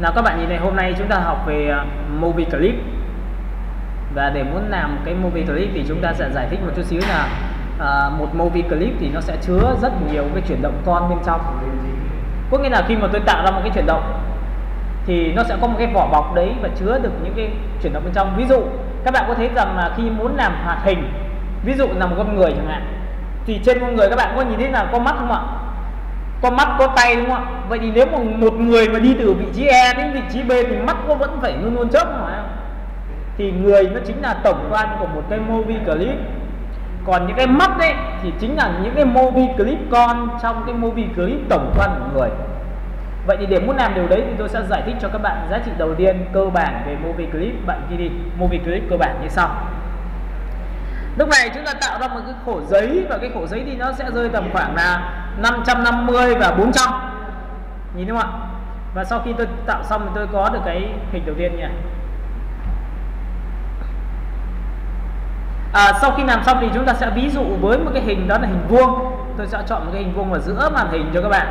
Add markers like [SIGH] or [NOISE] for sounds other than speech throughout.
nào các bạn nhìn này hôm nay chúng ta học về à, movie clip. Và để muốn làm cái movie clip thì chúng ta sẽ giải thích một chút xíu là à, một movie clip thì nó sẽ chứa rất nhiều cái chuyển động con bên trong. Có nghĩa là khi mà tôi tạo ra một cái chuyển động thì nó sẽ có một cái vỏ bọc đấy và chứa được những cái chuyển động bên trong. Ví dụ các bạn có thấy rằng là khi muốn làm hoạt hình ví dụ là một con người chẳng hạn thì trên con người các bạn có nhìn thấy là có mắt không ạ? Có mắt, có tay, đúng không ạ? Vậy thì nếu mà một người mà đi từ vị trí E đến vị trí B thì mắt có vẫn phải luôn luôn chớp mà không? Thì người nó chính là tổng quan của một cái movie clip. Còn những cái mắt đấy thì chính là những cái movie clip con trong cái movie clip tổng quan của người. Vậy thì để muốn làm điều đấy thì tôi sẽ giải thích cho các bạn giá trị đầu tiên cơ bản về movie clip. Bạn ghi đi movie clip cơ bản như sau lúc này chúng ta tạo ra một cái khổ giấy và cái khổ giấy thì nó sẽ rơi tầm khoảng là 550 và 400 nhìn đúng không ạ? Và sau khi tôi tạo xong thì tôi có được cái hình đầu tiên nha à, sau khi làm xong thì chúng ta sẽ ví dụ với một cái hình đó là hình vuông. Tôi sẽ chọn một cái hình vuông ở giữa màn hình cho các bạn.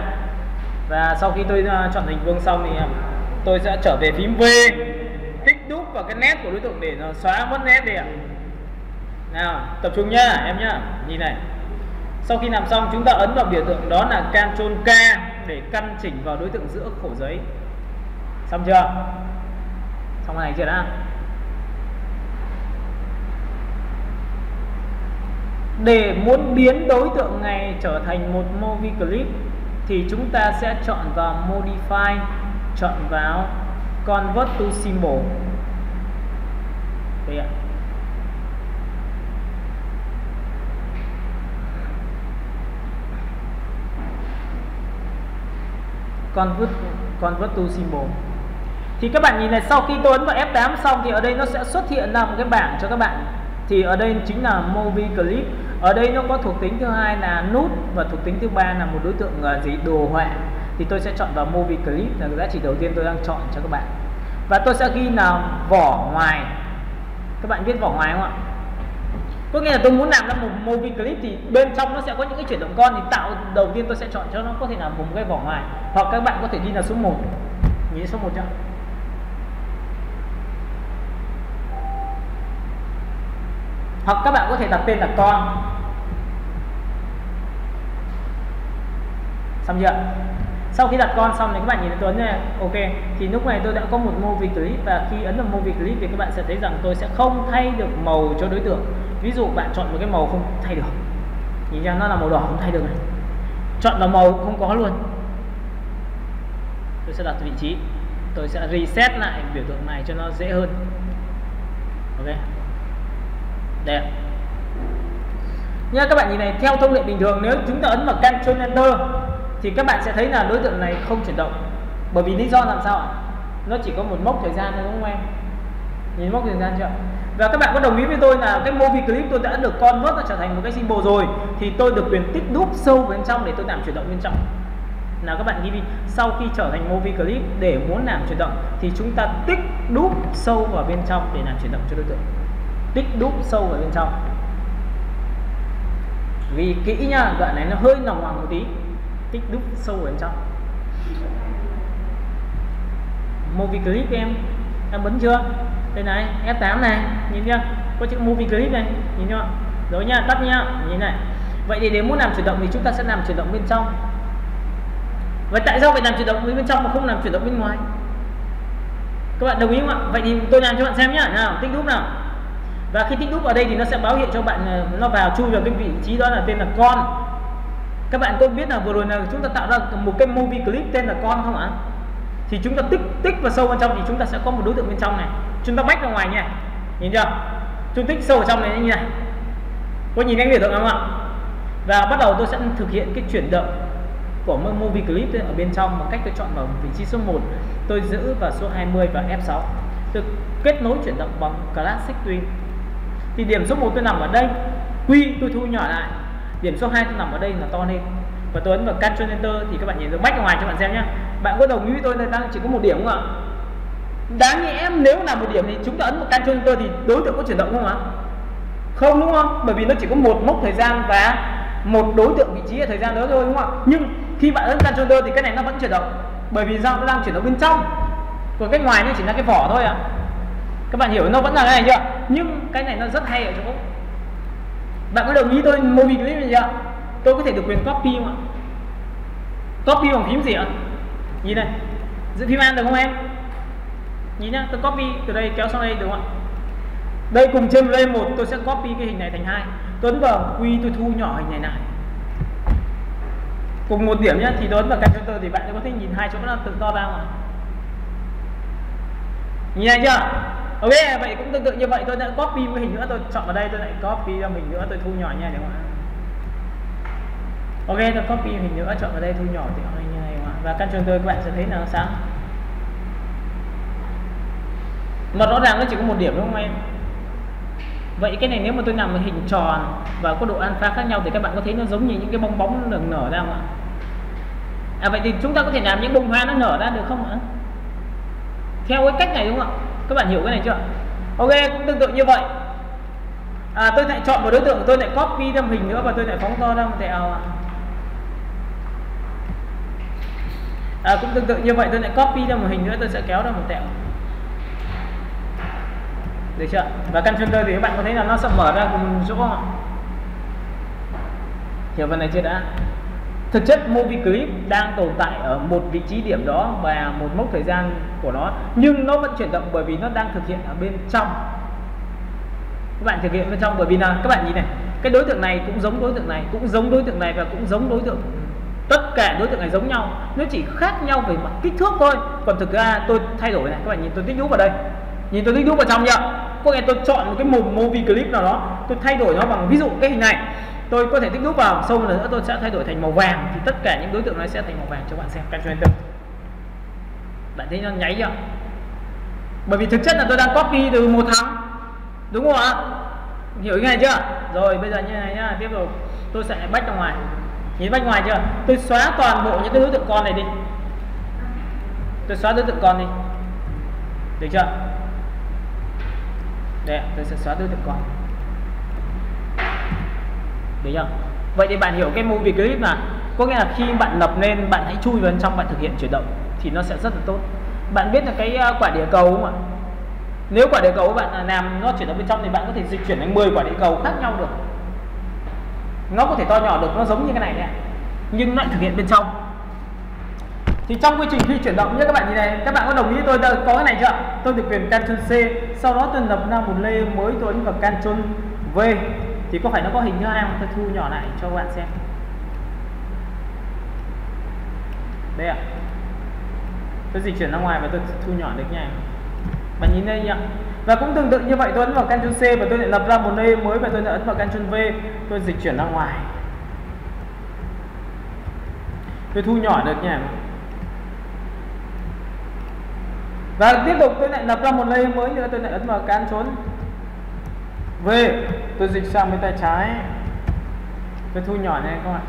Và sau khi tôi à, chọn hình vuông xong thì à, tôi sẽ trở về phím V. Tích đúp vào cái nét của đối tượng để nó xóa mất nét đi ạ nào, tập trung nhá, em nhá. Nhìn này. Sau khi làm xong, chúng ta ấn vào biểu tượng đó là Ctrl K để căn chỉnh vào đối tượng giữa khổ giấy. Xong chưa? Xong này chưa đã? Để muốn biến đối tượng này trở thành một movie clip, thì chúng ta sẽ chọn vào modify, chọn vào convert to symbol. Đây ạ. Convert convert to symbol thì các bạn nhìn này, sau khi tôi ấn vào F8 xong thì ở đây nó sẽ xuất hiện ra một cái bảng cho các bạn. Thì ở đây chính là movie clip. Ở đây nó có thuộc tính thứ hai là nút và thuộc tính thứ ba là một đối tượng à, gì? Đồ họa. Thì tôi sẽ chọn vào movie clip là giá trị đầu tiên tôi đang chọn cho các bạn. Và tôi sẽ ghi là vỏ ngoài. Các bạn biết vỏ ngoài không ạ? Có nghĩa là tôi muốn làm ra một movie clip thì bên trong nó sẽ có những cái chuyển động con thì tạo, đầu tiên tôi sẽ chọn cho nó có thể là một cái vỏ ngoài. Hoặc các bạn có thể đi là số 1 nghĩ số 1 chưa? Hoặc các bạn có thể đặt tên là con. Xong chưa? Sau khi đặt con xong thì các bạn nhìn thấy Tuấn này. Ok, thì lúc này tôi đã có một movie clip và khi ấn vào movie clip thì các bạn sẽ thấy rằng tôi sẽ không thay được màu cho đối tượng. Ví dụ bạn chọn một cái màu không thay được. Nhìn ra nó là màu đỏ không thay được này. Chọn vào màu không có luôn. Tôi sẽ đặt vị trí. Tôi sẽ reset lại biểu tượng này cho nó dễ hơn. Ok. Đẹp. nha, các bạn nhìn này, theo thông lệ bình thường, nếu chúng ta ấn vào Ctrl Enter thì các bạn sẽ thấy là đối tượng này không chuyển động. Bởi vì lý do làm sao ạ? Nó chỉ có một mốc thời gian thôi, đúng không em? Nhìn mốc thời gian chưa và các bạn có đồng ý với tôi là cái movie clip tôi đã được convert nó trở thành một cái symbol rồi, thì tôi được quyền tích đúp sâu bên trong để tôi làm chuyển động bên trong. Nào các bạn ghi đi, sau khi trở thành movie clip để muốn làm chuyển động, thì chúng ta tích đúp sâu vào bên trong để làm chuyển động cho đối tượng. Tích đúp sâu vào bên trong. Vì kỹ nha, đoạn này nó hơi nòng hoàng một tí tích đúc sâu ở bên trong. Movie clip em em bấm chưa? Đây này F8 này, nhìn chưa? Có chữ movie clip này, nhìn chưa? Rồi nha, tắt nha. Nhìn này. Vậy thì nếu muốn làm chuyển động thì chúng ta sẽ làm chuyển động bên trong. Vậy tại sao phải làm chuyển động bên trong mà không làm chuyển động bên ngoài? Các bạn đồng ý không ạ? Vậy thì tôi làm cho bạn xem nhá. Nào, tích đúc nào. Và khi tích đúc ở đây thì nó sẽ báo hiện cho bạn ờ, nó vào chui vào cái vị trí đó là tên là con các bạn có biết là vừa rồi là chúng ta tạo ra một cái movie clip tên là con không ạ? Thì chúng ta tích tích vào sâu bên trong thì chúng ta sẽ có một đối tượng bên trong này. Chúng ta bách ra ngoài nha. Nhìn chưa? Chúng tích sâu vào trong này như này. Có nhìn anh biểu tượng không ạ? Và bắt đầu tôi sẽ thực hiện cái chuyển động của movie clip ở bên trong bằng cách tôi chọn vào vị trí số 1 tôi giữ vào số 20 và F6 tôi kết nối chuyển động bằng classic twin. Thì điểm số 1 tôi nằm ở đây. Quy, tôi thu nhỏ lại điểm số 2 tôi nằm ở đây là to lên. Và tôi ấn vào Ctrl Enter thì các bạn nhìn được bách ở ngoài cho bạn xem nhé bạn có đồng ý với tôi là đang chỉ có một điểm không ạ? Đáng nhẽ em nếu là một điểm thì chúng ta ấn một Ctrl Enter thì đối tượng có chuyển động không ạ? Không đúng không? Bởi vì nó chỉ có một mốc thời gian và một đối tượng vị trí ở thời gian đó thôi đúng không ạ? Nhưng khi bạn ấn Ctrl Enter thì cái này nó vẫn chuyển động. Bởi vì sao nó đang chuyển động bên trong. Còn cái ngoài nó chỉ là cái vỏ thôi ạ. À. các bạn hiểu nó vẫn là cái này chưa? Nhưng cái này nó rất hay ở chỗ bạn có đồng ý tôi movie clip này chưa? Tôi có thể được quyền copy không ạ? Copy bằng phím gì ạ? Nhìn này, giữ phím an được không em? Nhìn nhá, tôi copy từ đây, kéo sang đây đúng không ạ? Đây, cùng trên lên một, tôi sẽ copy cái hình này thành hai. Tuấn vào quy, tôi thu nhỏ hình này lại. Cùng một điểm nhá, thì tuấn vào computer thì bạn có thể nhìn hai chỗ nó tự to ra mà nhìn này chưa? Ok, vậy cũng tương tự như vậy, tôi đã copy một hình nữa, tôi chọn vào đây, tôi lại copy ra mình nữa, tôi thu nhỏ nha đúng không ạ? Ok, tôi copy hình nữa, chọn vào đây thu nhỏ thì như này và căn trường tôi các bạn sẽ thấy là nó sáng. Mà rõ ràng nó chỉ có một điểm đúng không em? Vậy cái này nếu mà tôi làm một hình tròn và có độ alpha khác nhau thì các bạn có thấy nó giống như những cái bong bóng nó nở ra không ạ? À vậy thì chúng ta có thể làm những bông hoa nó nở ra được không ạ? Theo cái cách này đúng không ạ? Các bạn hiểu cái này chưa ok cũng tương tự như vậy. À, tôi lại chọn một đối tượng tôi lại copy thêm hình nữa và tôi lại phóng to ra một tẹo à, cũng tương tự như vậy tôi lại copy ra một hình nữa tôi sẽ kéo ra một tẹo. Được chưa và căn filter thì các bạn có thấy là nó sẽ mở ra cùng chỗ không ạ? Hiểu phần này chưa đã? Thực chất movie clip đang tồn tại ở một vị trí điểm đó và một mốc thời gian của nó, nhưng nó vẫn chuyển động bởi vì nó đang thực hiện ở bên trong. Các bạn thực hiện bên trong bởi vì là các bạn nhìn này, cái đối tượng này cũng giống đối tượng này, cũng giống đối tượng này và cũng giống đối tượng tất cả đối tượng này giống nhau. Nó chỉ khác nhau về mặt kích thước thôi. Còn thực ra tôi thay đổi này, các bạn nhìn, tôi tích nhũ vào đây. Nhìn tôi tích nhũ vào trong nhá. Có nghĩa tôi chọn một cái mục movie clip nào đó, tôi thay đổi nó bằng, ví dụ cái hình này tôi có thể tích đúc vào sâu nữa tôi sẽ thay đổi thành màu vàng. Thì tất cả những đối tượng này sẽ thành màu vàng cho bạn xem. Ctrl Enter bạn thấy nó nháy chưa? Bởi vì thực chất là tôi đang copy từ một tháng. Đúng không ạ? Hiểu ý này chưa? Rồi, bây giờ như này nhá. Tiếp tục. Tôi sẽ bách ra ngoài. Nhìn bách ngoài chưa? Tôi xóa toàn bộ những cái đối tượng con này đi. Tôi xóa đối tượng con đi. Được chưa? Đây, tôi sẽ xóa đối tượng con được chưa? Vậy thì bạn hiểu cái movie clip mà có nghĩa là khi bạn lập lên, bạn hãy chui vào bên trong, bạn thực hiện chuyển động thì nó sẽ rất là tốt. Bạn biết là cái ờ, quả địa cầu không ạ? Nếu quả địa cầu bạn làm nó chuyển động bên trong thì bạn có thể dịch chuyển thành 10 quả địa cầu khác nhau được. Nó có thể to nhỏ được, nó giống như cái này này nhưng nó lại thực hiện bên trong. Thì trong quy trình khi chuyển động nhé các bạn nhìn này, các bạn có đồng ý tôi có cái này chưa? Tôi được quyền Ctrl C, sau đó tôi lập ra một layer mới tôi ấn vào Ctrl V thì có phải nó có hình thứ hai không tôi thu nhỏ lại cho các bạn xem? Đây ạ. Tôi dịch chuyển ra ngoài và tôi thu nhỏ được nha bạn nhìn đây nhá và cũng tương tự như vậy, tôi ấn vào Ctrl C và tôi lại lập ra một nơi mới và tôi lại ấn vào Ctrl V. Tôi dịch chuyển ra ngoài. Tôi thu nhỏ được nha và tiếp tục tôi lại lập ra một layer mới nữa, tôi lại ấn vào Ctrl trốn V tôi dịch sang bên tay trái. Tôi thu nhỏ này các bạn.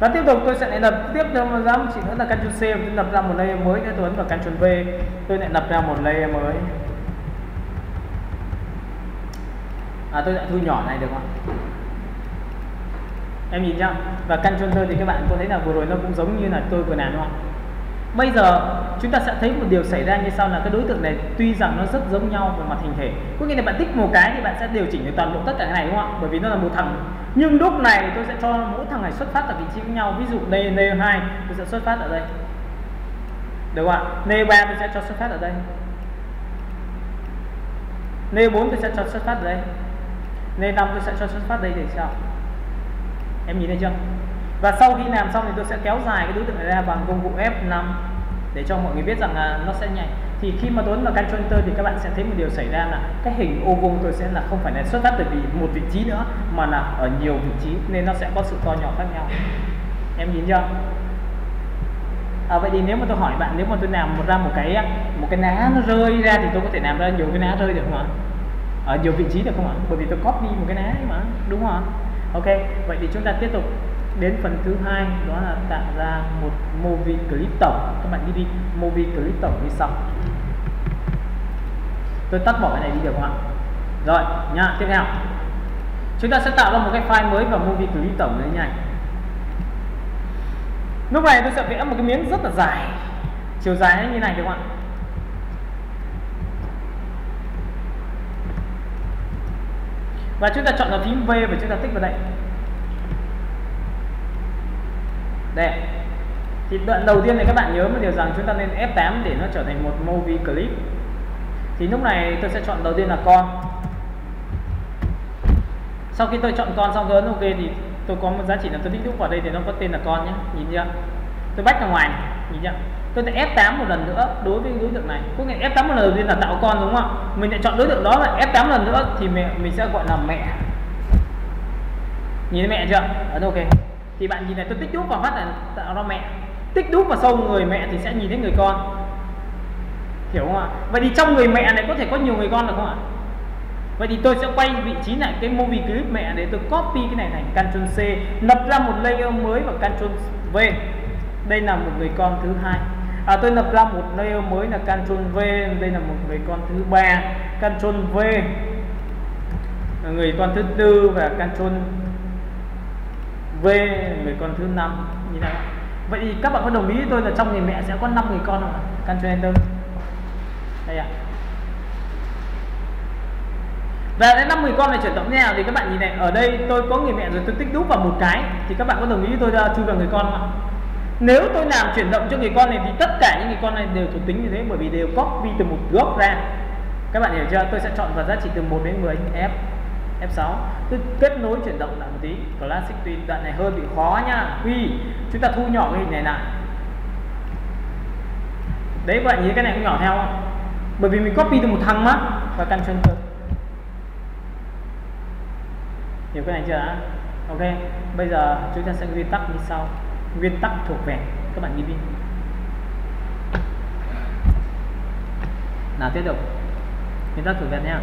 Và tiếp tục tôi sẽ lại lập tiếp cho một giám chỉ nữa là Ctrl C, tôi lập ra một layer mới, cái tuấn và Ctrl V. Tôi lại lập ra một layer mới. À tôi đã thu nhỏ này được không em nhìn nhá. Và Ctrl thì các bạn có thấy là vừa rồi nó cũng giống như là tôi vừa làm đúng không bây giờ, chúng ta sẽ thấy một điều xảy ra như sau là cái đối tượng này tuy rằng nó rất giống nhau về mặt hình thể. Có nghĩa là bạn tích một cái thì bạn sẽ điều chỉnh được toàn bộ tất cả cái này, đúng không ạ? Bởi vì nó là một thằng. Nhưng lúc này tôi sẽ cho mỗi thằng này xuất phát ở vị trí khác nhau. Ví dụ đây nêu 2 tôi sẽ xuất phát ở đây. Được không ạ? N 3 tôi sẽ cho xuất phát ở đây. N 4 tôi sẽ cho xuất phát ở đây. N 5 tôi sẽ cho xuất phát đây để sao em nhìn thấy chưa? Và sau khi làm xong thì tôi sẽ kéo dài cái đối tượng này ra bằng công cụ F5 để cho mọi người biết rằng là nó sẽ nhảy thì khi mà Tuấn vào Ctrl Enter thì các bạn sẽ thấy một điều xảy ra là cái hình ô vuông tôi sẽ là không phải là xuất phát từ vì một vị trí nữa mà là ở nhiều vị trí nên nó sẽ có sự to nhỏ khác nhau. Em nhìn chưa? À, vậy thì nếu mà tôi hỏi bạn nếu mà tôi làm một ra một cái một cái ná nó rơi ra thì tôi có thể làm ra nhiều cái ná rơi được không ạ? Ở nhiều vị trí được không ạ? Bởi vì tôi copy một cái ná ấy mà đúng không ạ? Ok vậy thì chúng ta tiếp tục đến phần thứ hai, đó là tạo ra một movie clip tổng. Các bạn đi đi, movie clip tổng như sau. Tôi tắt bỏ cái này đi được không ạ? Rồi, nha, tiếp theo. Chúng ta sẽ tạo ra một cái file mới vào movie clip tổng này như lúc này tôi sẽ vẽ một cái miếng rất là dài. Chiều dài như này được không ạ? Và chúng ta chọn vào phím V và chúng ta tích vào đây. Đây thì đoạn đầu tiên này các bạn nhớ một điều rằng chúng ta nên F8 để nó trở thành một movie clip. Thì lúc này tôi sẽ chọn đầu tiên là con. Sau khi tôi chọn con xong rồi ok thì tôi có một giá trị là tôi tích đúc vào đây thì nó có tên là con nhé. Nhìn chưa? Tôi bách ra ngoài. Nhìn chưa? Tôi sẽ F8 một lần nữa đối với đối tượng này. Có nghĩa F8 một lần đầu tiên là tạo con đúng không ạ? Mình lại chọn đối tượng đó là F8 lần nữa thì mẹ, mình sẽ gọi là mẹ. Nhìn thấy mẹ chưa? Ấn ok thì bạn nhìn này tôi tích đúc vào phát là tạo ra mẹ. Tích đúc vào sâu người mẹ thì sẽ nhìn thấy người con. Hiểu không ạ? Vậy thì trong người mẹ này có thể có nhiều người con được không ạ? Vậy thì tôi sẽ quay vị trí lại cái movie clip mẹ để tôi copy cái này thành Ctrl C lập ra một layer mới và Ctrl V. Đây là một người con thứ hai. À, tôi lập ra một layer mới là Ctrl V đây là một người con thứ ba. Ctrl V. Người con thứ tư và Ctrl V người con thứ năm, như nào? Vậy thì các bạn có đồng ý với tôi là trong người mẹ sẽ có 5 người con không ạ? Ctrl Enter đây ạ. Và đến 50 con này chuyển động như nào thì các bạn nhìn này, ở đây tôi có người mẹ rồi, tôi tích đúc vào một cái, thì các bạn có đồng ý với tôi ra chui vào người con không ạ? Nếu tôi làm chuyển động cho người con này thì tất cả những người con này đều thuộc tính như thế, bởi vì đều copy từ một gốc ra. Các bạn hiểu chưa? Tôi sẽ chọn vào giá trị từ 1 đến 10 F. F6 tôi kết nối chuyển động lại một tí. Classic tuy đoạn này hơi bị khó nhá Quy chúng ta thu nhỏ cái hình này lại. Đấy các bạn nhìn cái này cũng nhỏ theo không? bởi vì mình copy từ một thằng mắt và căn chân cơ. Hiểu cái này chưa đã ok, bây giờ chúng ta sẽ nguyên tắc như sau. Nguyên tắc thuộc về. Các bạn ghi đi. Nào, tiếp tục. Nguyên tắc thuộc về nha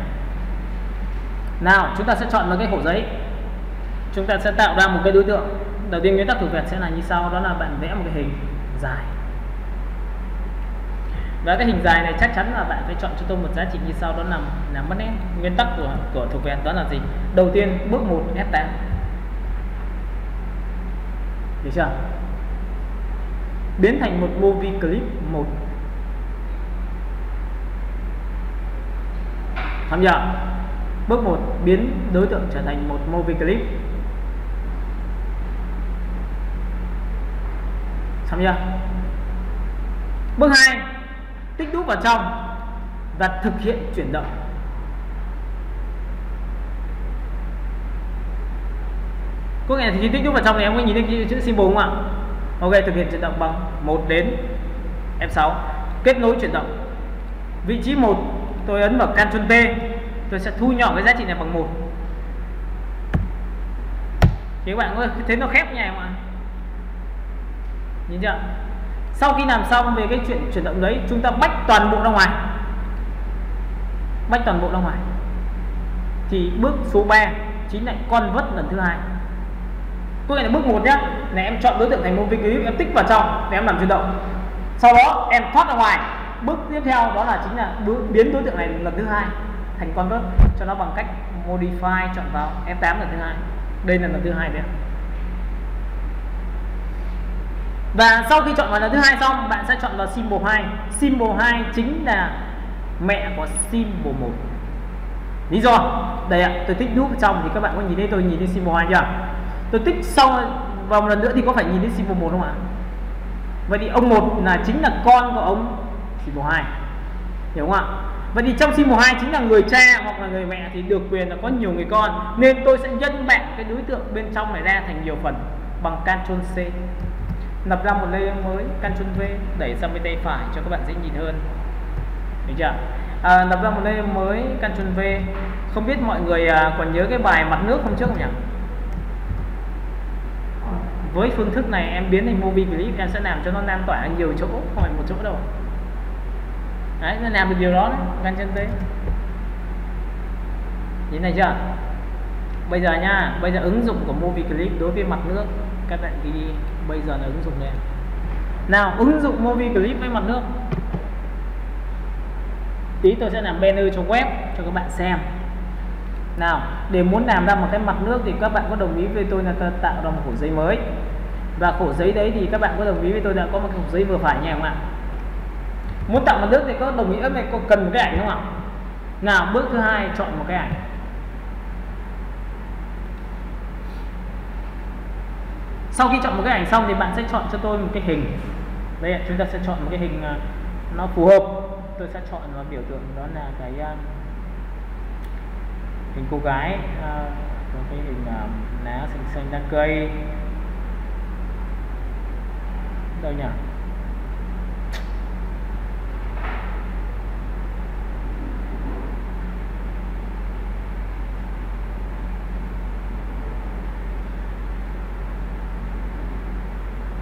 nào, chúng ta sẽ chọn một cái hổ giấy. Chúng ta sẽ tạo ra một cái đối tượng. Đầu tiên nguyên tắc thuộc vẹt sẽ là như sau, đó là bạn vẽ một cái hình dài. Và cái hình dài này chắc chắn là bạn phải chọn cho tôi một giá trị như sau, đó là là mất nét. Nguyên tắc của của thuộc vẹt đó là gì? Đầu tiên, bước 1 F8 được chưa? Biến thành một movie clip một. Tham chưa bước 1 biến đối tượng trở thành một movie clip. Xong chưa? Bước 2 tích đúc vào trong và thực hiện chuyển động. Có nghĩa là khi tích đúc vào trong thì em có nhìn thấy chữ symbol không ạ? Ok, thực hiện chuyển động bằng 1 đến F6 kết nối chuyển động. Vị trí 1 tôi ấn vào Ctrl T tôi sẽ thu nhỏ cái giá trị này bằng một. thì các bạn ơi, thấy nó khép nhà không ạ. Nhìn chưa? Sau khi làm xong về cái chuyện chuyển động đấy chúng ta bách toàn bộ ra ngoài. Bách toàn bộ ra ngoài. Thì bước số 3 chính là con vất lần thứ hai. Tôi này là bước một nhá. Là em chọn đối tượng thành môn vi clip em tích vào trong để em làm chuyển động. Sau đó em thoát ra ngoài. Bước tiếp theo đó là chính là biến đối tượng này lần thứ hai thành con vớt cho nó bằng cách modify chọn vào F8 lần thứ hai. Đây là lần thứ hai đấy và sau khi chọn vào lần thứ hai xong, bạn sẽ chọn vào symbol 2 symbol 2 chính là mẹ của symbol 1 lý do? Đây ạ, tôi tích nút trong thì các bạn có nhìn thấy tôi nhìn thấy symbol 2 chưa? Tôi tích xong, vào một lần nữa thì có phải nhìn thấy symbol 1 không ạ? Vậy thì ông một là chính là con của ông symbol 2 hiểu không ạ? Vậy thì trong symbol 2 chính là người cha hoặc là người mẹ thì được quyền là có nhiều người con. Nên tôi sẽ nhân bạn cái đối tượng bên trong này ra thành nhiều phần bằng Ctrl C. Lập ra một layer mới Ctrl V đẩy sang bên tay phải cho các bạn dễ nhìn hơn. Được chưa? À, lập ra một layer mới Ctrl V. Không biết mọi người à, còn nhớ cái bài mặt nước hôm trước không nhỉ? Với phương thức này em biến thành movie clip em sẽ làm cho nó lan tỏa nhiều chỗ không phải một chỗ đâu đấy, nó làm được điều đó đấy Ctrl V nhìn này chưa? Bây giờ nha, bây giờ ứng dụng của movie clip đối với mặt nước, các bạn ghi bây giờ là ứng dụng này nào, ứng dụng movie clip với mặt nước. Tí tôi sẽ làm banner cho web, cho các bạn xem. Nào, để muốn làm ra một cái mặt nước thì các bạn có đồng ý với tôi là ta tạo ra một khổ giấy mới. Và khổ giấy đấy thì các bạn có đồng ý với tôi là có một khổ giấy vừa phải nha các bạn muốn tạo mặt nước thì có đồng nghĩa mày có cần một cái ảnh không ạ? Nào bước thứ hai chọn một cái ảnh. Sau khi chọn một cái ảnh xong thì bạn sẽ chọn cho tôi một cái hình. Đây chúng ta sẽ chọn một cái hình à, nó phù hợp. Tôi sẽ chọn và biểu tượng đó là cái uh, hình cô gái uh, cái hình uh, lá xanh xanh đang cây. Đâu nhỉ?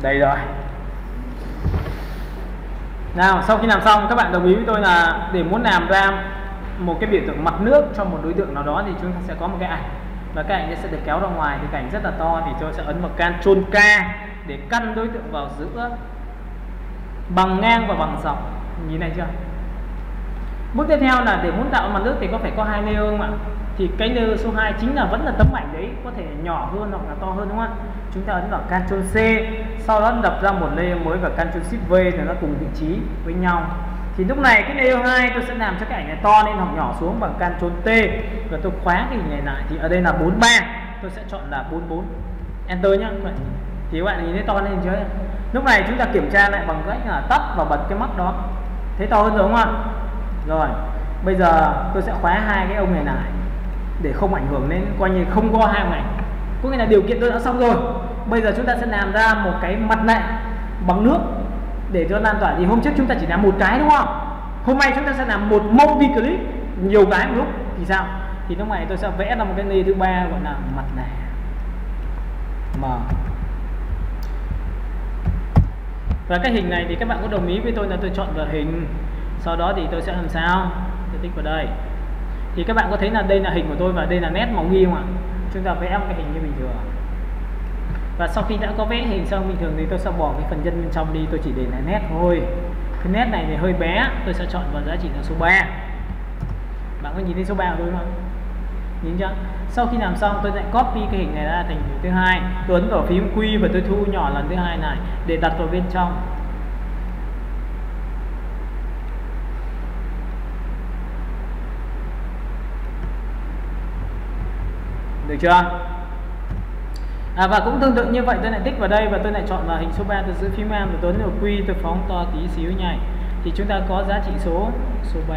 Đây rồi. Nào, sau khi làm xong, các bạn đồng ý với tôi là để muốn làm ra một cái biểu tượng mặt nước cho một đối tượng nào đó thì chúng ta sẽ có một cái ảnh. Và cái ảnh sẽ được kéo ra ngoài thì cảnh rất là to thì tôi sẽ ấn vào can trôn K để căn đối tượng vào giữa bằng ngang và bằng dọc. Nhìn này chưa? Bước tiếp theo là để muốn tạo mặt nước thì có phải có hai layer không ạ? Thì cái layer số 2 chính là vẫn là tấm ảnh đấy, có thể nhỏ hơn hoặc là to hơn, đúng không ạ? Chúng ta ấn vào Ctrl C, sau đó đập ra một layer mới và Ctrl Shift V thì nó cùng vị trí với nhau. Thì lúc này cái layer 2 tôi sẽ làm cho cái ảnh này to lên hoặc nhỏ xuống bằng Ctrl T. Và tôi khóa cái hình này lại, thì ở đây là 43 tôi sẽ chọn là 44 Enter nhá thì các bạn nhìn thấy to lên chưa? Lúc này chúng ta kiểm tra lại bằng cách là tắt và bật cái mắt đó. Thấy to hơn rồi không ạ? Rồi, bây giờ tôi sẽ khóa hai cái ông này lại để không ảnh hưởng đến coi như không có hai này có nghĩa là điều kiện tôi đã xong rồi. Bây giờ chúng ta sẽ làm ra một cái mặt nạ bằng nước để cho lan tỏa. Thì hôm trước chúng ta chỉ làm một cái đúng không? Hôm nay chúng ta sẽ làm một multi clip nhiều cái một lúc. Thì sao? Thì lúc này tôi sẽ vẽ ra một cái layer thứ ba gọi là mặt nạ. Mà và cái hình này thì các bạn có đồng ý với tôi là tôi chọn vào hình. Sau đó thì tôi sẽ làm sao? Tôi tích vào đây thì các bạn có thấy là đây là hình của tôi và đây là nét màu ghi không ạ? Chúng ta vẽ một cái hình như bình thường và sau khi đã có vẽ hình xong bình thường thì tôi sẽ bỏ cái phần nhân bên trong đi, tôi chỉ để lại nét thôi. Cái nét này thì hơi bé, tôi sẽ chọn vào giá trị là số 3 bạn có nhìn thấy số 3 của tôi không nhìn chưa? Sau khi làm xong, tôi lại copy cái hình này ra thành hình thứ hai. Tôi ấn vào phím Q và tôi thu nhỏ lần thứ hai này để đặt vào bên trong. Được chưa? À, và cũng tương tự như vậy tôi lại tích vào đây và tôi lại chọn vào hình số 3 tôi giữ phím am tôi tốn vào quy tôi phóng to tí xíu nhảy thì chúng ta có giá trị số số 3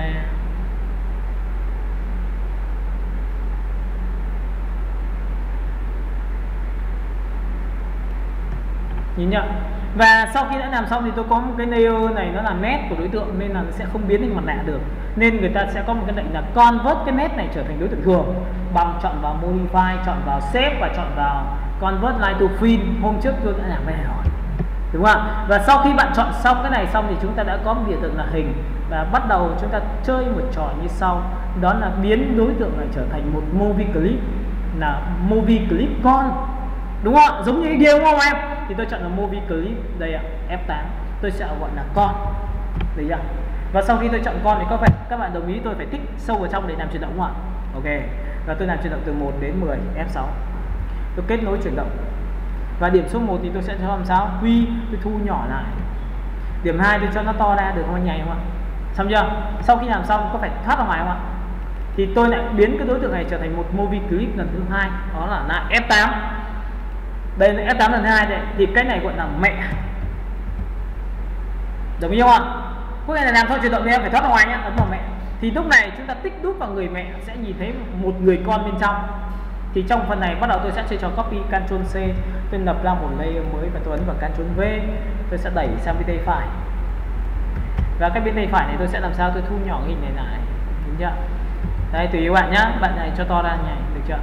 nhìn nhận và sau khi đã làm xong thì tôi có một cái layer này, nó là nét của đối tượng nên là sẽ không biến thành mặt nạ được. Nên người ta sẽ có một cái lệnh là convert cái nét này trở thành đối tượng thường, bằng chọn vào modify, chọn vào save và chọn vào convert line to fill. Hôm trước tôi đã làm cái này rồi, đúng không ạ? Và sau khi bạn chọn xong cái này xong thì chúng ta đã có một biểu tượng là hình. Và bắt đầu chúng ta chơi một trò như sau, đó là biến đối tượng này trở thành một movie clip, là movie clip con đúng không? Ạ giống như cái game đúng không em? Thì tôi chọn là movie clip. Đây ạ F8 tôi sẽ gọi là con. Đấy ạ và sau khi tôi chọn con thì có phải các bạn đồng ý tôi phải tích sâu vào trong để làm chuyển động không ạ? Ok. Và tôi làm chuyển động từ 1 đến 10 F6 tôi kết nối chuyển động. Và điểm số 1 thì tôi sẽ cho làm sao? Quy, tôi thu nhỏ lại. Điểm 2 tôi cho nó to ra được không anh nhảy không ạ? Xong chưa? Sau khi làm xong có phải thoát ra ngoài không ạ? Thì tôi lại biến cái đối tượng này trở thành một movie clip lần thứ hai. Đó là lại F8 đây là F8 lần thứ hai này, thì cái này gọi là mẹ. Đồng ý không ạ? Có nghĩa là làm sao chuyển động thì em phải thoát ra ngoài nhé ấn vào mẹ. Thì lúc này chúng ta tích đúc vào người mẹ, sẽ nhìn thấy một người con bên trong. Thì trong phần này bắt đầu tôi sẽ chơi trò copy Ctrl C, tôi lập ra một layer mới và tôi ấn vào Ctrl V, tôi sẽ đẩy sang bên tay phải. Và cái bên tay phải này tôi sẽ làm sao? Tôi thu nhỏ hình này lại đúng chưa? Đây, tùy các bạn nhá, bạn này cho to ra nhảy, được chưa?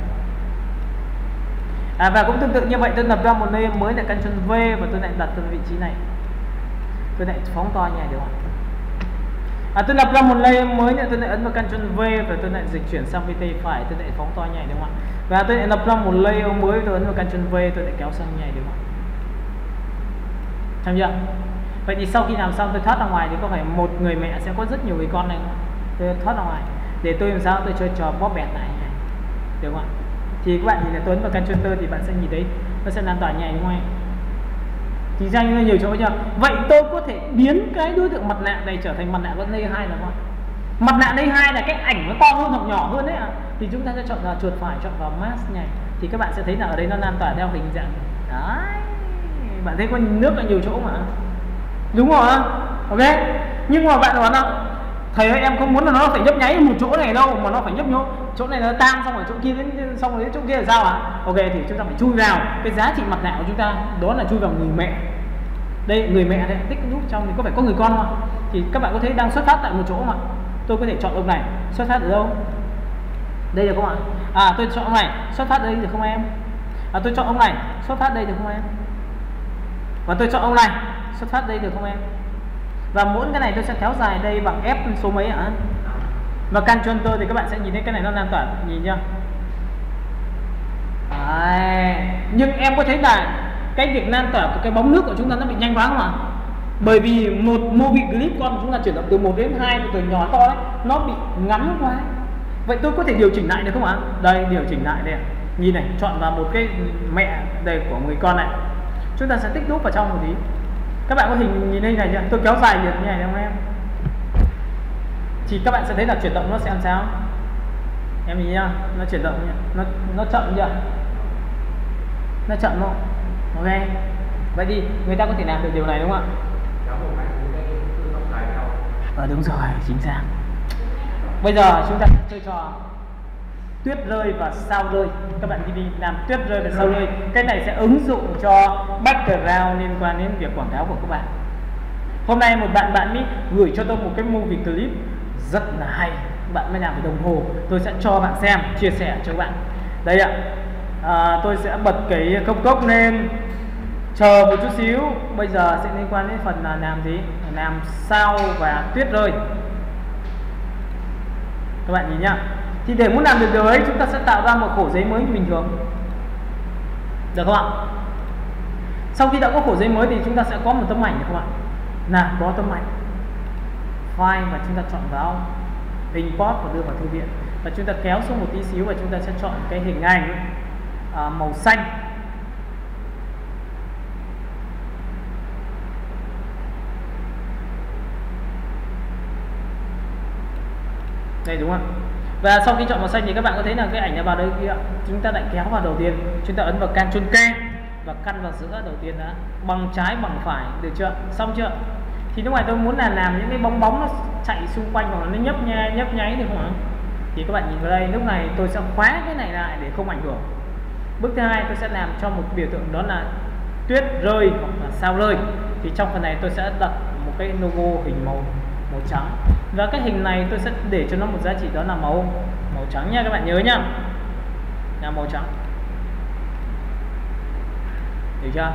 À, và cũng tương tự như vậy tôi lập ra một nơi mới là chân V và tôi lại đặt từ vị trí này. Tôi lại phóng to nhảy được không à, tôi lập ra một layer mới nữa tôi lại ấn vào Ctrl V và tôi lại dịch chuyển sang bên tay phải tôi lại phóng to nhảy đúng không ạ? Và tôi lại lập ra một layer mới tôi ấn vào Ctrl V tôi lại kéo sang nhảy đúng không ạ? Xong chưa? Vậy thì sau khi làm xong tôi thoát ra ngoài thì có phải một người mẹ sẽ có rất nhiều người con này không tôi thoát ra ngoài để tôi làm sao? Tôi chơi trò bóp bẹt này. Được không ạ? Thì các bạn nhìn thấy Tuấn và Ctrl thì bạn sẽ nhìn thấy nó sẽ lan tỏa nhảy đúng không ạ? Chính xác như nhiều chỗ chưa vậy tôi có thể biến cái đối tượng mặt nạ này trở thành mặt nạ con lây hai là không mặt nạ layer hai là cái ảnh nó to hơn hoặc nhỏ hơn đấy ạ. À? thì chúng ta sẽ chọn vào chuột phải, chọn vào mask này. Thì các bạn sẽ thấy là ở đây nó lan tỏa theo hình dạng. Đấy. Bạn thấy có nước là nhiều chỗ mà. Đúng rồi ok. Nhưng mà bạn nói là thầy ơi, em không muốn là nó phải nhấp nháy một chỗ này đâu, mà nó phải nhấp nhô. Chỗ này nó tan xong rồi chỗ kia đến xong rồi đến chỗ kia là sao ạ? À? ok, thì chúng ta phải chui vào. Cái giá trị mặt nạ của chúng ta, đó là chui vào người mẹ. Đây, người mẹ đây, tích nút trong thì có phải có người con không thì các bạn có thấy đang xuất phát tại một chỗ mà tôi có thể chọn ông này. Xuất phát ở đâu? Đây được không ạ? À tôi chọn ông này. Xuất phát đây được không em? À tôi chọn ông này. Xuất phát đây được không em? Và tôi chọn ông này. Xuất phát đây được không em? Và mỗi cái này tôi sẽ kéo dài đây bằng F số mấy ạ? Và Ctrl tôi thì các bạn sẽ nhìn thấy cái này nó lan tỏa, nhìn chưa? Đấy. nhưng em có thấy là cái việc lan tỏa của cái bóng nước của chúng ta nó bị nhanh quá không ạ? Bởi vì một movie clip con chúng ta chuyển động từ 1 đến 2 từ nhỏ to đấy, nó bị ngắn quá. Vậy tôi có thể điều chỉnh lại được không ạ? Đây, điều chỉnh lại đây nhìn này, chọn vào một cái mẹ đây của người con này. Chúng ta sẽ tích nút vào trong một tí các bạn có hình nhìn đây này chưa tôi kéo dài như như này không em? Thì các bạn sẽ thấy là chuyển động nó sẽ làm sao? Em nhìn nhá, nó chuyển động nhá. nó nó chậm chưa? Nó chậm không? Ok. Vậy đi người ta có thể làm được điều này đúng không ạ? Ờ đúng rồi, chính xác. Bây giờ chúng ta sẽ chơi trò tuyết rơi và sao rơi. Các bạn đi làm tuyết rơi và sao rơi. Cái này sẽ ứng dụng cho background liên quan đến việc quảng cáo của các bạn. Hôm nay một bạn bạn mới gửi cho tôi một cái movie clip rất là hay. Bạn mới làm về đồng hồ tôi sẽ cho bạn xem chia sẻ cho bạn. Đây ạ. À, tôi sẽ bật cái công cốc lên. Chờ một chút xíu bây giờ sẽ liên quan đến phần là làm gì? Làm sao và tuyết rơi. Các bạn nhìn nhá thì để muốn làm được điều ấy chúng ta sẽ tạo ra một khổ giấy mới như bình thường. Được không ạ? Sau khi đã có khổ giấy mới thì chúng ta sẽ có một tấm ảnh được không ạ? Nào có tấm ảnh. File và chúng ta chọn vào. Import và đưa vào thư viện. Và chúng ta kéo xuống một tí xíu và chúng ta sẽ chọn cái hình ảnh à, màu xanh. Đây đúng không và sau khi chọn màu xanh thì các bạn có thấy là cái ảnh nó vào đây kia chúng ta lại kéo vào đầu tiên. Chúng ta ấn vào can chôn ke và căn vào giữa đầu tiên đã. Bằng trái, bằng phải. Được chưa xong chưa thì lúc này tôi muốn là làm những cái bóng bóng nó chạy xung quanh hoặc là nó nhấp nháy nhấp nháy được không ạ? Thì các bạn nhìn vào đây, lúc này tôi sẽ khóa cái này lại để không ảnh hưởng. Bước thứ hai tôi sẽ làm cho một biểu tượng đó là tuyết rơi hoặc là sao rơi. Thì trong phần này tôi sẽ đặt một cái logo hình màu màu trắng. Và cái hình này tôi sẽ để cho nó một giá trị đó là màu màu trắng nha các bạn nhớ nhá là màu trắng. Được chưa?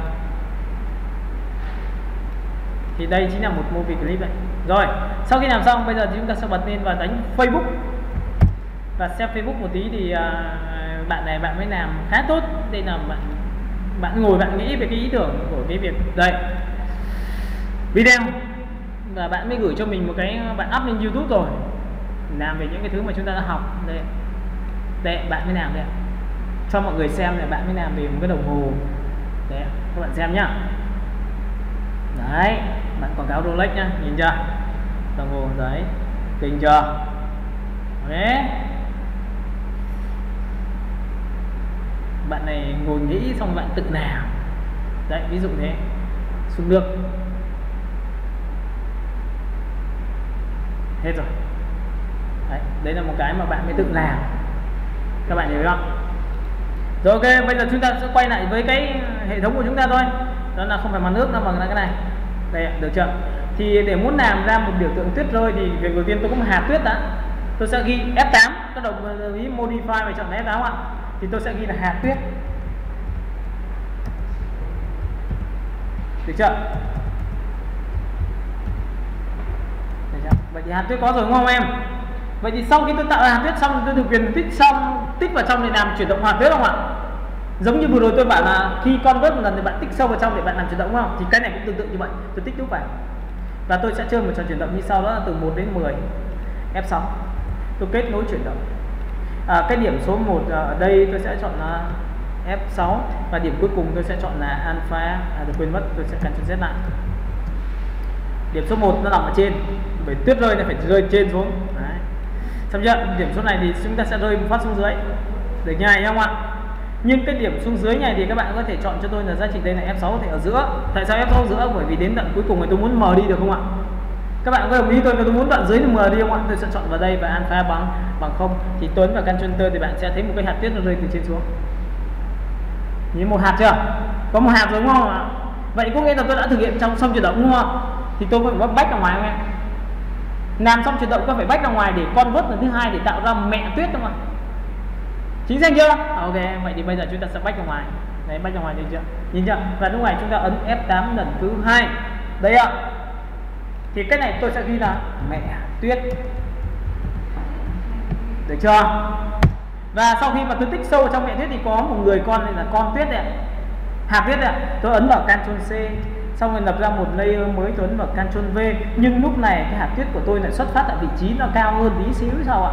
Thì đây chính là một movie clip này. Rồi sau khi làm xong bây giờ chúng ta sẽ bật lên và đánh Facebook. Và xem Facebook một tí thì uh, bạn này bạn mới làm khá tốt. Đây là bạn bạn ngồi bạn nghĩ về cái ý tưởng của cái việc đây. Video là bạn mới gửi cho mình một cái ờ, bạn up lên YouTube rồi. Làm về những cái thứ mà chúng ta đã học. Đây. Đây, bạn mới làm đây cho mọi người xem này, bạn mới làm về một cái đồng hồ. Đấy các bạn xem nhá. Đấy, bạn quảng cáo Rolex nhá, nhìn chưa? Đồng hồ, đấy. Kinh chưa? Đấy bạn này ngồi nghĩ xong bạn tự làm. Đấy, ví dụ thế. Xuống nước hết rồi. Đấy, đấy là một cái mà bạn mới tự làm. Các bạn hiểu không? Rồi ok bây giờ chúng ta sẽ quay lại với cái hệ thống của chúng ta thôi. Đó là không phải mặt nước đâu mà là cái này. Đây được chưa? Thì để muốn làm ra một biểu tượng tuyết rơi thì việc đầu tiên tôi có một hạt tuyết đã. Tôi sẽ ghi F8 các đồng ý modify và chọn F8 ạ. Thì tôi sẽ ghi là hạt tuyết. Được chưa? Vậy thì hạt tuyết có rồi đúng không em? Vậy thì sau khi tôi tạo ra hạt tuyết xong tôi được quyền tích xong tích vào trong để làm chuyển động hàm tuyết không ạ? Giống như vừa rồi tôi bảo là khi con vớt một lần thì bạn tích sâu vào trong để bạn làm chuyển động không? Thì cái này cũng tương tự như vậy. Tôi tích lúc vậy. Và tôi sẽ chơi một trò chuyển động như sau đó là từ 1 đến 10 F6 tôi kết nối chuyển động. À, cái điểm số 1 à, ở đây tôi sẽ chọn là F6 và điểm cuối cùng tôi sẽ chọn là alpha. À được quên mất tôi sẽ Ctrl Z lại điểm số 1 nó nằm ở trên. Bởi tuyết rơi nó phải rơi trên xuống. Đấy. xong chưa điểm số này thì chúng ta sẽ rơi một phát xuống dưới. Được như này, không ạ? Nhưng cái điểm xuống dưới này thì các bạn có thể chọn cho tôi là giá trị đây là F6 thì ở giữa. Tại sao F6 giữa? Bởi vì đến tận cuối cùng thì tôi muốn mờ đi được không ạ? Các bạn có đồng ý tôi tôi muốn đoạn dưới thì mờ đi không ạ? Tôi sẽ chọn vào đây và alpha bằng bằng không. Thì Tuấn và Ctrl thì bạn sẽ thấy một cái hạt tuyết nó rơi từ trên xuống. Nhìn một hạt chưa? Có một hạt đúng không ạ? Vậy có nghĩa là tôi đã thực hiện trong xong chuyển động đúng không thì tôi phải bách ra ngoài không em? Làm xong chuyển động tôi phải bách ra ngoài để con vớt lần thứ hai để tạo ra mẹ tuyết không ạ chính xác chưa? À, ok, vậy thì bây giờ chúng ta sẽ bách ra ngoài. Đấy, bách ra ngoài được chưa? Nhìn chưa? Và lúc này chúng ta ấn F8 lần thứ hai. Đấy ạ. Thì cái này tôi sẽ ghi là mẹ tuyết. Được chưa? Và sau khi mà tôi tích sâu trong mẹ tuyết thì có một người con này là con tuyết này hạt tuyết này tôi ấn vào Ctrl C xong rồi lập ra một layer mới tuấn và vào Ctrl V. Nhưng lúc này cái hạt tuyết của tôi lại xuất phát tại vị trí nó cao hơn tí xíu sao ạ?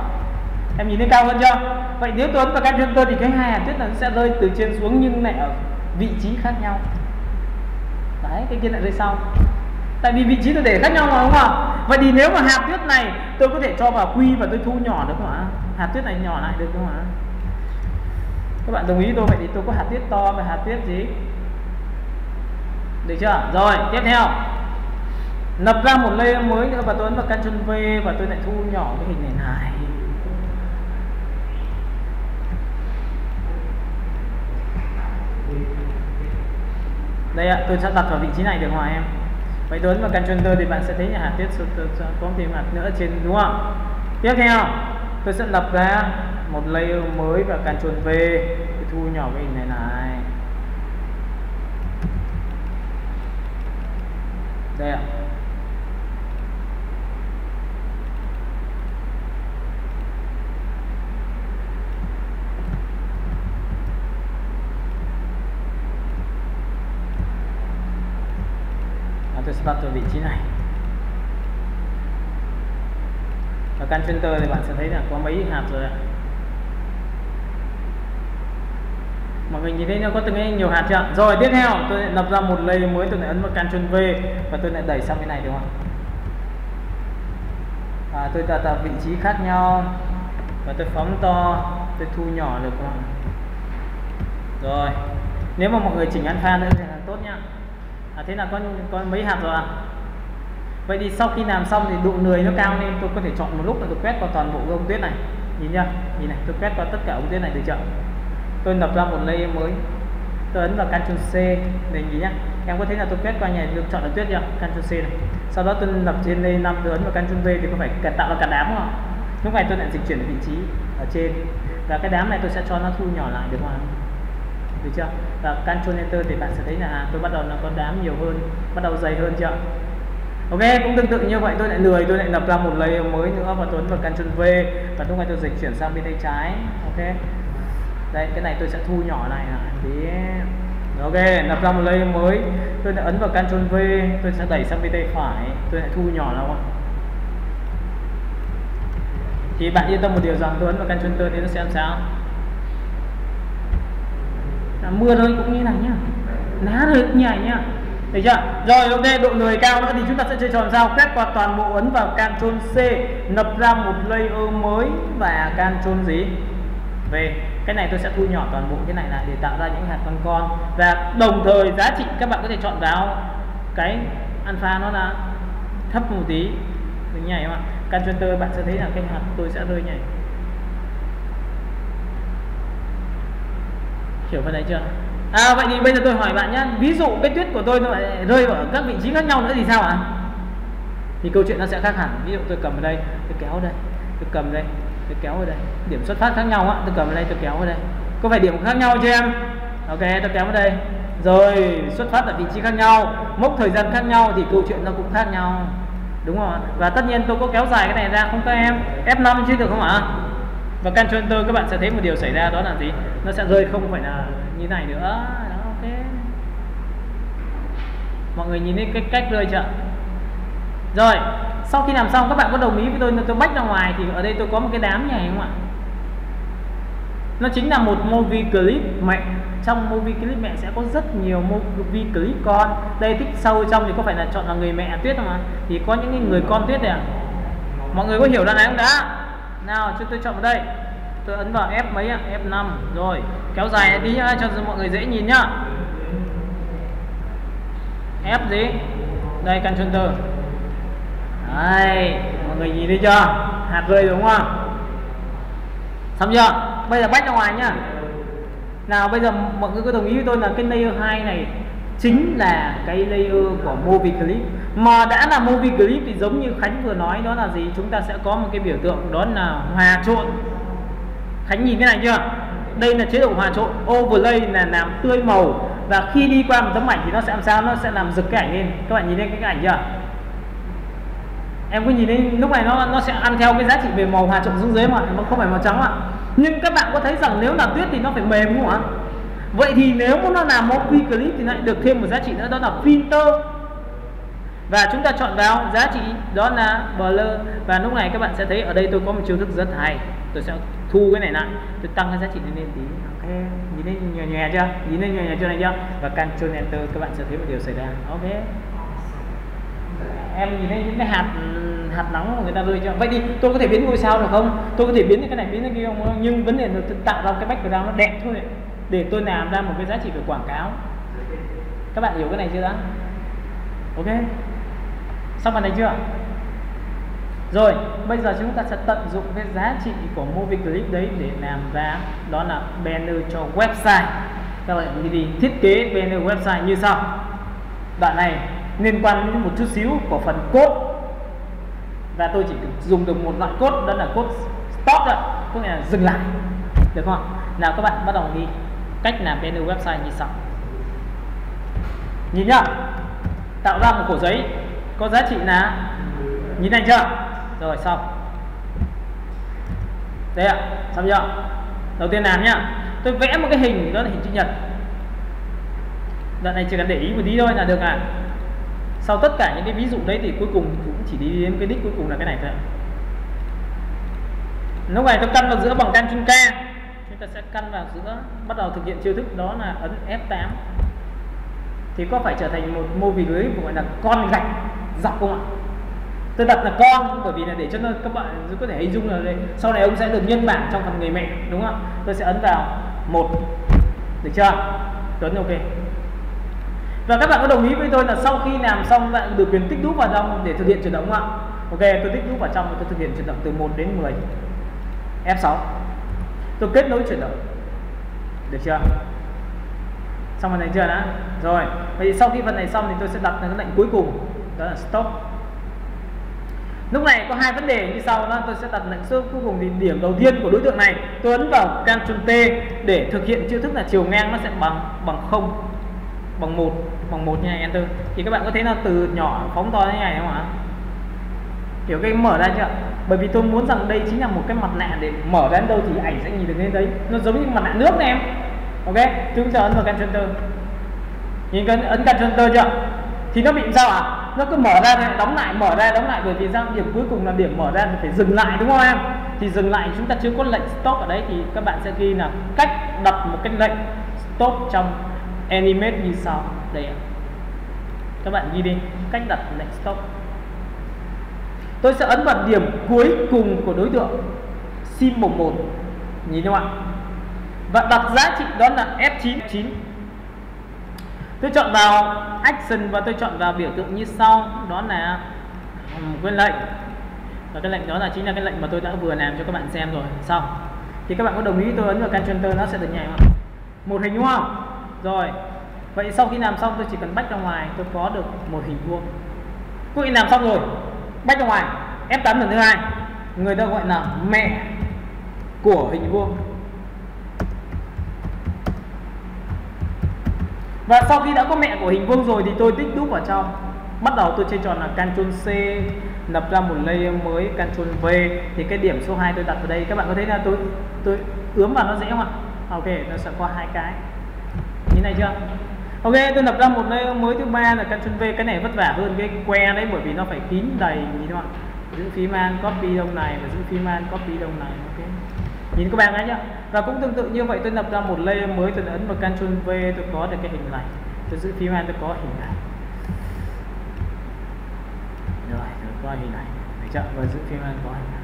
Em nhìn thấy cao hơn chưa? Vậy nếu tuấn và Ctrl V thì cái hai hạt tuyết nó sẽ rơi từ trên xuống nhưng lại ở vị trí khác nhau. Đấy, cái kia lại rơi sau. Tại vì vị trí tôi để khác nhau mà, đúng không vậy thì nếu mà hạt tuyết này tôi có thể cho vào quy và tôi thu nhỏ được không ạ? Hạt tuyết này nhỏ lại được không ạ? Các bạn đồng ý tôi, vậy thì tôi có hạt tuyết to và hạt tuyết gì? Được chưa? Rồi, tiếp theo. Lập ra một layer mới nữa và tôi ấn vào Ctrl V và tôi lại thu nhỏ cái hình này này đây ạ, tôi sẽ đặt vào vị trí này được không em? Vậy tôi ấn vào Ctrl V thì bạn sẽ thấy nhà hạt tiết có thêm hạt nữa trên, đúng không? Tiếp theo, tôi sẽ lập ra một layer mới và Ctrl V, tôi thu nhỏ cái hình này này đây ạ tôi sẽ đặt ở vị trí này. Ở căn center thì bạn sẽ thấy là có mấy hạt rồi. ạ mọi người nhìn thấy nó có từng nhiều hạt chưa? Rồi tiếp theo tôi lại lập ra một layer mới tôi lại ấn vào Ctrl V và tôi lại đẩy sang bên này đúng không? À, tôi đặt tạo vị trí khác nhau và tôi phóng to tôi thu nhỏ được không rồi nếu mà mọi người chỉnh alpha nữa thì là tốt nhá. À, thế là có có mấy hạt rồi à vậy thì sau khi làm xong thì độ người nó cao nên tôi có thể chọn một lúc là tôi quét qua toàn bộ cái ống tuyết này. Nhìn nhá nhìn này tôi quét qua tất cả ống tuyết này được chưa? Tôi lập ra một layer mới. Tôi ấn vào Ctrl C để nhìn nhá. Em có thấy là tôi quét qua nhà được chọn là tuyết chưa? Ctrl C này. Sau đó tôi lập trên layer 5 tôi ấn vào Ctrl V thì có phải cả tạo ra cả đám không lúc này tôi lại dịch chuyển vị trí ở trên. Và cái đám này tôi sẽ cho nó thu nhỏ lại được không được chưa? Và Ctrl Enter thì bạn sẽ thấy là à, tôi bắt đầu nó có đám nhiều hơn bắt đầu dày hơn chưa? Ok cũng tương tự như vậy tôi lại lười tôi lại lập ra một layer mới nữa và tôi ấn vào Ctrl V. Và lúc này tôi dịch chuyển sang bên tay trái ok? Đây cái này tôi sẽ thu nhỏ này tí ok lập ra một layer mới. Tôi sẽ ấn vào Ctrl V tôi sẽ đẩy sang bên tay phải. Tôi sẽ thu nhỏ nó không thì bạn yên tâm một điều rằng tôi ấn vào Ctrl V thì nó sẽ làm sao? À, mưa thôi cũng như này nhá. Lá thôi cũng như này nhá. Được chưa? Rồi ok độ người cao nữa thì chúng ta sẽ chơi trò làm sao? Quét qua toàn bộ ấn vào Ctrl C lập ra một layer mới và Ctrl gì? V cái này tôi sẽ thu nhỏ toàn bộ cái này là để tạo ra những hạt con con. Và đồng thời giá trị các bạn có thể chọn vào cái alpha nó là thấp một tí. Như này các bạn Ctrl bạn sẽ thấy là cái hạt tôi sẽ rơi nhảy. Hiểu phần đấy chưa? À vậy thì bây giờ tôi hỏi bạn nhé ví dụ cái tuyết của tôi nó lại rơi ở các vị trí khác nhau nữa thì sao ạ? À? thì câu chuyện nó sẽ khác hẳn. Ví dụ tôi cầm ở đây, tôi kéo đây, tôi cầm đây tôi kéo vào đây. Điểm xuất phát khác nhau á, tôi cầm vào đây, tôi kéo vào đây. Có phải điểm khác nhau chưa em? Ok, tôi kéo vào đây. Rồi, xuất phát ở vị trí khác nhau, mốc thời gian khác nhau thì câu chuyện nó cũng khác nhau. Đúng không ạ? Và tất nhiên tôi có kéo dài cái này ra, không các em? F5 chứ được không ạ? Và Ctrl Enter các bạn sẽ thấy một điều xảy ra, đó là gì? Nó sẽ rơi không phải là như này nữa. À, đó, ok. Mọi người nhìn thấy cái cách rơi chưa? Rồi sau khi làm xong, các bạn có đồng ý với tôi tôi bách ra ngoài thì ở đây tôi có một cái đám này không ạ? Nó chính là một movie clip mẹ. Trong movie clip mẹ sẽ có rất nhiều movie clip con. Đây, thích sâu trong thì có phải là chọn là người mẹ tuyết không ạ? Thì có những người con tuyết này à mọi người có hiểu đoạn này không đã? Nào, cho tôi chọn vào đây. Tôi ấn vào F mấy ạ? F5 rồi, kéo dài đi nhá, cho mọi người dễ nhìn nhá. F gì? Đây căn chân đây mọi người nhìn thấy chưa? Hạt rơi đúng không? Xong chưa? Bây giờ bách ra ngoài nhá. Nào, bây giờ mọi người có đồng ý với tôi là cái layer 2 này chính là cái layer của movie clip. Mà đã là movie clip thì giống như Khánh vừa nói, đó là gì? Chúng ta sẽ có một cái biểu tượng, đó là hòa trộn. Khánh nhìn cái này chưa? Đây là chế độ hòa trộn. Overlay là làm tươi màu. Và khi đi qua một tấm ảnh thì nó sẽ làm sao? Nó sẽ làm rực cái ảnh lên. Các bạn nhìn thấy cái ảnh chưa? Em cứ nhìn thấy lúc này nó nó sẽ ăn theo cái giá trị về màu hòa trộn xuống dưới mà, nó không phải màu trắng ạ. Nhưng các bạn có thấy rằng nếu là tuyết thì nó phải mềm đúng không ạ? Vậy thì nếu muốn nó làm một quy clip thì lại được thêm một giá trị nữa, đó là filter. Và chúng ta chọn vào giá trị, đó là blur. Và lúc này các bạn sẽ thấy ở đây tôi có một chiêu thức rất hay. Tôi sẽ thu cái này lại, tôi tăng cái giá trị lên lên tí. Ok, nhìn lên nhòe nhòe chưa? Nhìn lên nhòe nhòe chưa này chưa? Và can Enter các bạn sẽ thấy một điều xảy ra. Ok em nhìn thấy những cái hạt hạt nóng mà người ta rơi cho. Vậy đi tôi có thể biến ngôi sao được không? Tôi có thể biến cái này, biến cái kia không? Nhưng vấn đề là tạo ra cái background nó đẹp thôi. Để tôi làm ra một cái giá trị về quảng cáo. Các bạn hiểu cái này chưa đã? Ok. Xong phần này chưa? Rồi, bây giờ chúng ta sẽ tận dụng cái giá trị của movie clip đấy để làm ra đó là banner cho website. Các bạn đi, thiết kế banner website như sau. Đoạn này liên quan đến một chút xíu của phần cốt và tôi chỉ dùng được một loại cốt đó là cốt stop đó có nghĩa là dừng lại. Được không nào, các bạn bắt đầu đi. Cách làm banner website như sau. Nhìn nhá. Tạo ra một cổ giấy. Có giá trị là nhìn này chưa? Rồi, xong. Đây ạ. Xong chưa? Đầu tiên làm nhá. Tôi vẽ một cái hình, đó là hình chữ nhật. Đoạn này chỉ cần để ý một tí thôi là được à sau tất cả những cái ví dụ đấy thì cuối cùng cũng chỉ đi đến cái đích cuối cùng là cái này thôi lúc này tôi căn vào giữa bằng căn chung K chúng ta sẽ căn vào giữa, bắt đầu thực hiện chiêu thức đó là ấn F8 thì có phải trở thành một mô vị lưới gọi là con gạch dọc không ạ? Tôi đặt là con, bởi vì là để cho nó, các bạn có thể hình dung là đây, sau này ông sẽ được nhân bản trong phần người mẹ, đúng không tôi sẽ ấn vào một. Được chưa? Tuấn ok và các bạn có đồng ý với tôi là sau khi làm xong bạn được quyền tích đúc vào trong để thực hiện chuyển động không ạ? Ok, tôi tích đúc vào trong và tôi thực hiện chuyển động từ 1 đến 10 F6 tôi kết nối chuyển động. Được chưa? Xong phần này chưa đã? Rồi, vậy sau khi phần này xong thì tôi sẽ đặt cái lệnh cuối cùng, đó là stop. Lúc này có hai vấn đề như sau đó, tôi sẽ đặt lệnh số cuối cùng thì điểm đầu tiên của đối tượng này, tôi ấn vào Ctrl T để thực hiện chiêu thức là chiều ngang nó sẽ bằng bằng không bằng một bằng một như này, enter. Thì các bạn có thấy là từ nhỏ phóng to như này không ạ? Kiểu cái mở ra chưa? Bởi vì tôi muốn rằng đây chính là một cái mặt nạ để mở ra đến đâu thì ảnh sẽ nhìn được lên đấy. Nó giống như mặt nạ nước này em. Ok, chúng ta ấn vào cái Enter nhìn cái ấn cái Enter chưa? Thì nó bị sao ạ? À? nó cứ mở ra đóng lại, mở ra, đóng lại. Bởi vì sao? Điểm cuối cùng là điểm mở ra thì phải dừng lại, đúng không em? Thì dừng lại, chúng ta chưa có lệnh stop ở đấy thì các bạn sẽ ghi là cách đặt một cái lệnh stop trong animate như sau đây các bạn ghi đi, cách đặt lệnh stop. Tôi sẽ ấn vào điểm cuối cùng của đối tượng. Sim 1 nhìn không ạ? Và đặt giá trị đó là F9 9 tôi chọn vào action và tôi chọn vào biểu tượng như sau. Đó là quên lệnh. Và cái lệnh đó là chính là cái lệnh mà tôi đã vừa làm cho các bạn xem rồi. Xong. Thì các bạn có đồng ý tôi ấn vào Ctrl nó sẽ được nhảy không một hình đúng không? Rồi. Vậy sau khi làm xong tôi chỉ cần bách ra ngoài, tôi có được một hình vuông. Quý vị làm xong rồi, bách ra ngoài F8 lần thứ hai. Người ta gọi là mẹ của hình vuông. Và sau khi đã có mẹ của hình vuông rồi thì tôi tích đúc vào trong. Bắt đầu tôi chơi tròn là Ctrl C, lập ra một layer mới, Ctrl V. Thì cái điểm số 2 tôi đặt vào đây. Các bạn có thấy là tôi tôi ướm vào nó dễ không ạ? Ok, nó sẽ có hai cái này chưa? Ok tôi lập ra một nơi mới thứ ba là Ctrl V. Cái này vất vả hơn cái que đấy bởi vì nó phải kín đầy nhìn thế nào giữ phím an copy đông này và giữ phím an copy đông này ok. Nhìn các bạn thấy nhá. Và cũng tương tự như vậy tôi lập ra một layer mới tôi ấn vào Ctrl V tôi có được cái hình này. Tôi giữ phím an tôi có hình này rồi tôi có hình này thấy chưa? Và giữ phím an có hình này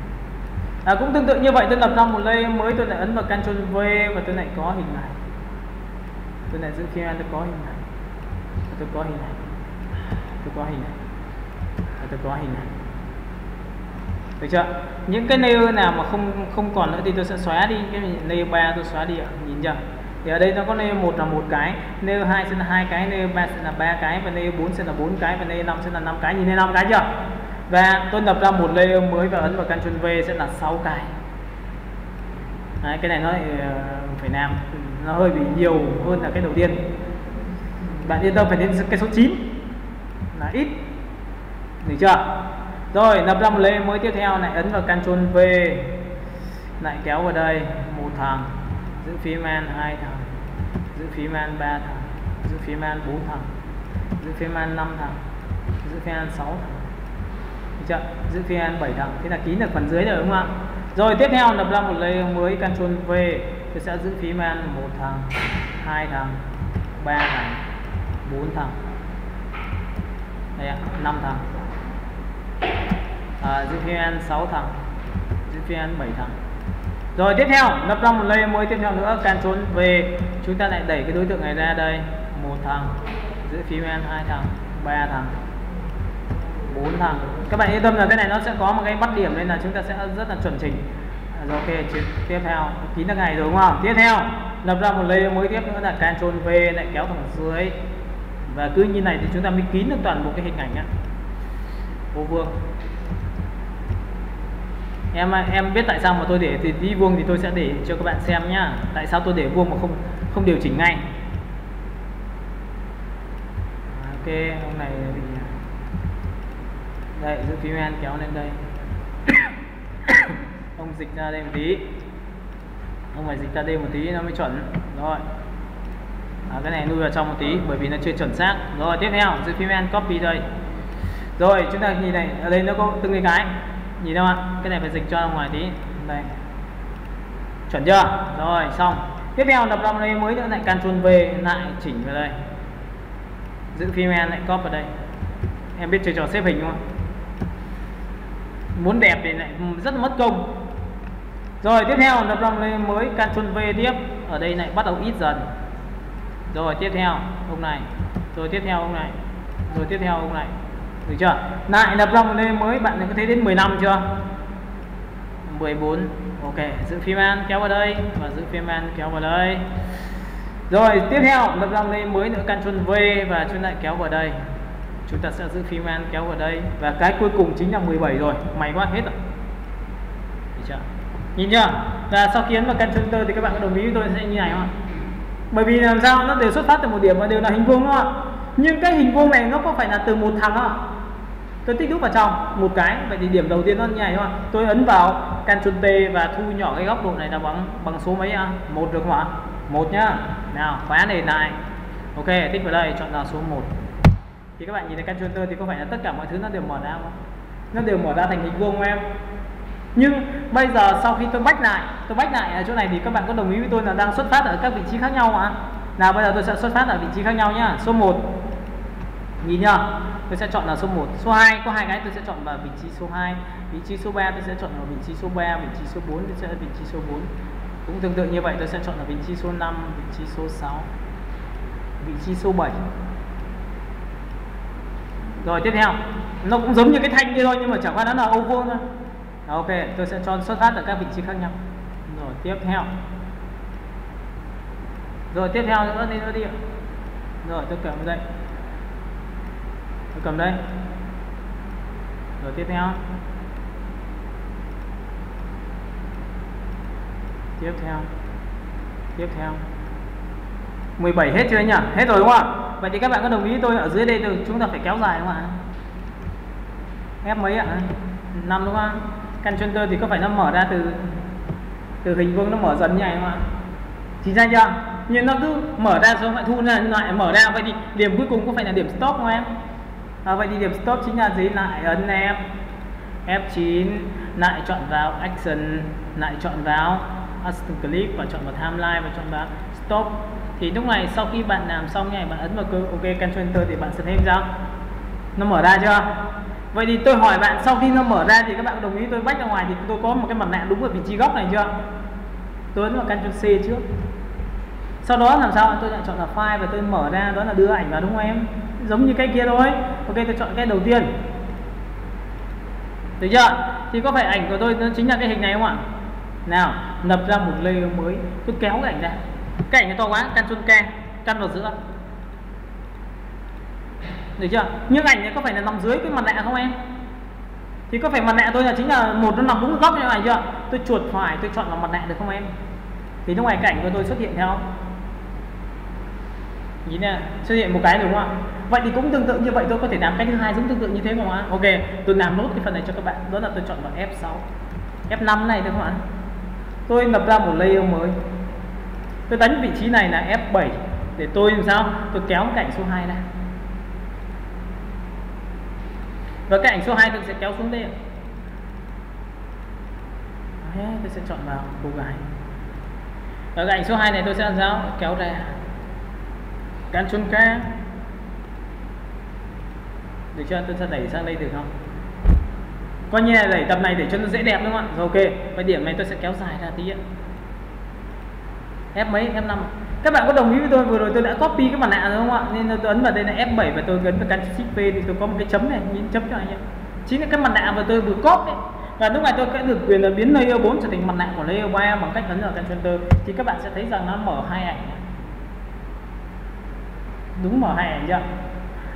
à, cũng tương tự như vậy tôi lập ra một layer mới tôi lại ấn vào Ctrl V và tôi lại có hình này tôi lại giữ khi tôi có hình này tôi có hình này tôi có hình này tôi có hình này được chưa? Những cái layer nào mà không không còn nữa thì tôi sẽ xóa đi. Cái layer 3 tôi xóa đi ạ. Nhìn chưa? Thì ở đây nó có layer một là một cái layer 2 sẽ là hai cái layer 3 sẽ là ba cái và layer 4 sẽ là bốn cái và layer 5 sẽ là năm cái. Nhìn thấy năm cái chưa? Và tôi lập ra một layer mới và ấn vào Ctrl V sẽ là 6 cái. Đấy, cái này nó ờ, phải làm nó hơi bị nhiều hơn là cái đầu tiên. Bạn yên tâm, phải đến cái số 9 là ít. Được chưa rồi lập ra một lê mới tiếp theo lại ấn vào Ctrl V. Lại kéo vào đây, một thằng. Giữ phím man hai thằng. Giữ phím man ba thằng. Giữ phím man bốn thằng. Giữ phím man năm thằng. Giữ phím an sáu thằng. Được chưa giữ phím an bảy thằng. Thế là kín được phần dưới rồi, đúng không ạ? Rồi, tiếp theo lập ra một lê mới Ctrl V tôi sẽ giữ phím man một thằng hai thằng ba thằng bốn thằng. Đây ạ năm thằng. À, giữ phím N 6 thằng giữ phím N 7 thằng. Rồi tiếp theo lập ra một layer mới tiếp theo nữa Ctrl V chúng ta lại đẩy cái đối tượng này ra đây. Một thằng giữ phím N 2 thằng ba thằng bốn thằng. Các bạn yên tâm là cái này nó sẽ có một cái bắt điểm nên là chúng ta sẽ rất là chuẩn chỉnh rồi ok tiếp theo. Kín được ngày rồi, đúng không? Tiếp theo, lập ra một layer mới tiếp nữa là Ctrl V, lại kéo thẳng dưới. Và cứ như này thì chúng ta mới kín được toàn bộ cái hình ảnh á ô vuông. Em em biết tại sao mà tôi để thì đi vuông thì tôi sẽ để cho các bạn xem nhá. Tại sao tôi để vuông mà không không điều chỉnh ngay? Dạ, ok, hôm này thì à, đây, giữ phím en kéo lên đây. [COUGHS] không dịch ra đây một tí. Không phải dịch ra đây một tí nó mới chuẩn. Rồi. À, cái này nuôi vào trong một tí bởi vì nó chưa chuẩn xác. Rồi tiếp theo giữ phím en copy đây. Rồi chúng ta nhìn này ở đây nó có từng cái cái. Nhìn đâu ạ? Cái này phải dịch cho ngoài tí. Đây. Chuẩn chưa? Rồi xong. Tiếp theo đập ra đây mới nữa lại Ctrl V lại chỉnh vào đây. Giữ phím N lại copy vào đây. Em biết chơi trò xếp hình không muốn đẹp thì lại rất mất công rồi, tiếp theo đập lòng lên mới Ctrl V tiếp. Ở đây lại bắt đầu ít dần. Rồi, tiếp theo, ông này. Rồi, tiếp theo, ông này. Rồi, tiếp theo, ông này. Được chưa? Lại, lập lòng lên mới, bạn có thấy đến 15 chưa? 14 ok, giữ phim an kéo vào đây và giữ phim an kéo vào đây. Rồi, tiếp theo, lập lòng lên mới nữa Ctrl V và chúng lại kéo vào đây. Chúng ta sẽ giữ phim an kéo vào đây. Và cái cuối cùng chính là 17 rồi. Mày quá, hết rồi nhìn chưa? Và sau khi ấn vào Ctrl T thì các bạn có đồng ý với tôi sẽ như này không ạ? Bởi vì làm sao nó đều xuất phát từ một điểm và đều là hình vuông đúng không ạ. Nhưng cái hình vuông này nó có phải là từ một thằng không tôi tích đúc vào trong một cái, vậy thì điểm đầu tiên nó như này thôi tôi ấn vào Ctrl T và thu nhỏ cái góc độ này là bằng bằng số mấy ạ? Một được không ạ? Một nhá. Nào, khóa nền lại ok, tích vào đây, chọn là số 1 thì các bạn nhìn thấy Ctrl T thì có phải là tất cả mọi thứ nó đều mở ra không nó đều mở ra thành hình vuông không em? Nhưng bây giờ sau khi tôi bách lại, tôi bách lại ở chỗ này thì các bạn có đồng ý với tôi là đang xuất phát ở các vị trí khác nhau ạ. Nào, bây giờ tôi sẽ xuất phát ở vị trí khác nhau nhá. Số 1 nhìn nhá, tôi sẽ chọn là số 1 số 2 có hai cái tôi sẽ chọn vào vị trí số 2 vị trí số 3 tôi sẽ chọn vào vị trí số 3 vị trí số 4 tôi sẽ vị trí số 4 cũng tương tự như vậy, tôi sẽ chọn là vị trí số 5 vị trí số 6 vị trí số 7 rồi, tiếp theo. Nó cũng giống như cái thanh kia thôi, nhưng mà chẳng qua nó là ô vuông thôi. À, ok, tôi sẽ cho xuất phát ở các vị trí khác nhau. Rồi, tiếp theo. Rồi, tiếp theo nữa, đi nữa đi rồi, tôi cầm đây. Tôi cầm đây. Rồi, tiếp theo. Tiếp theo. Tiếp theo. 17 hết chưa nhỉ? Hết rồi đúng không vậy thì các bạn có đồng ý tôi ở dưới đây được chúng ta phải kéo dài không ạ? Ép mấy ạ? Năm đúng không constructor thì có phải nó mở ra từ từ hình vuông nó mở dần như này không ạ? Chính xác chưa? Nhưng nó cứ mở ra xong lại thu ra lại mở ra. Vậy thì điểm cuối cùng có phải là điểm stop không em? À, vậy thì điểm stop chính là gì? Lại ấn em F9 lại chọn vào action lại chọn vào action clip và chọn vào timeline và chọn vào stop. Thì lúc này sau khi bạn làm xong này bạn ấn vào cơ ok control Enter thì bạn sẽ thêm ra nó mở ra chưa? Vậy thì tôi hỏi bạn, sau khi nó mở ra thì các bạn đồng ý tôi bách ra ngoài thì tôi có một cái mặt nạ đúng ở vị trí góc này chưa? Tôi ấn vào Ctrl C trước. Sau đó làm sao? Tôi lại chọn là file và tôi mở ra, đó là đưa ảnh vào đúng không em? Giống như cái kia thôi. Ok, tôi chọn cái đầu tiên. Được chưa? Thì có phải ảnh của tôi, nó chính là cái hình này không ạ? Nào, lập ra một layer mới. Tôi kéo cái ảnh ra. Cái ảnh nó to quá, Ctrl K căn vào giữa được chưa? Nhưng ảnh này có phải là nằm dưới cái mặt nạ không em? Thì có phải mặt nạ tôi là chính là một nó nằm đúng góc như này chưa? Tôi chuột phải, tôi chọn vào mặt nạ được không em? Thì lúc này cảnh của tôi xuất hiện theo. Nhìn nè, xuất hiện một cái đúng không ạ? Vậy thì cũng tương tự như vậy, tôi có thể làm cái thứ hai giống tương tự như thế không ạ? Ok, tôi làm nốt cái phần này cho các bạn. Đó là tôi chọn vào F6 F5 này được không ạ? Tôi lập ra một layer mới. Tôi đánh vị trí này là F7 để tôi làm sao? Tôi kéo cảnh số 2 ra. Và cái ảnh số 2 tôi sẽ kéo xuống đây Đấy, tôi sẽ chọn vào cô gái. Và cái ảnh số 2 này tôi sẽ làm sao? Kéo ra. Cán chun ca. Được chưa? Tôi sẽ đẩy sang đây được không? Coi như là đẩy tập này để cho nó dễ đẹp đúng không ạ? Rồi ok. Và điểm này tôi sẽ kéo dài ra tí ạ. F mấy? F5 các bạn có đồng ý với tôi, vừa rồi tôi đã copy cái mặt nạ rồi không ạ? Nên tôi ấn vào đây là F7 và tôi ấn vào Ctrl Shift V thì tôi có một cái chấm này nhìn chấm cho anh em. Chính là cái mặt nạ mà tôi vừa copy và lúc này tôi sẽ được quyền là biến layer 4 trở thành mặt nạ của layer 3 bằng cách ấn vào Ctrl Enter thì các bạn sẽ thấy rằng nó mở hai ảnh. Đúng mở hai ảnh chưa?